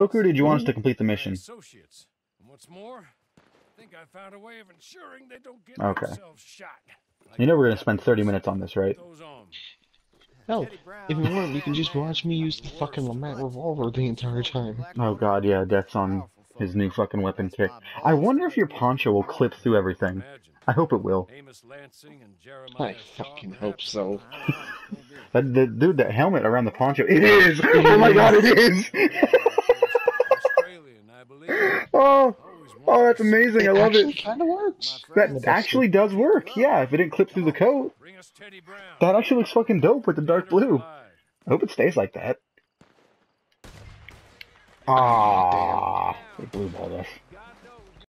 Goku, did you want us to complete the mission? Associates. And what's more, I think I found a way of ensuring they don't get Okay. themselves shot. Like You know we're gonna spend 30 minutes on this, right? those. Hell, if you want, you can just watch me use the fucking LeMat revolver the entire time. Oh god, yeah, Death's on his new fucking weapon kick. I wonder if your poncho will clip through everything. I hope it will. Amos Lansing and Jeremiah I fucking hope so. But the dude, that helmet around the poncho, it is! Oh my god, it is! Australian, I believe. oh, oh, that's wanted to amazing, I love actually it. kind of works. That friends, actually does work, yeah, if it didn't clip through the coat. Bring us Teddy Brown. That actually looks fucking dope with the dark blue. I hope it stays like that. Ah, they blue balled us.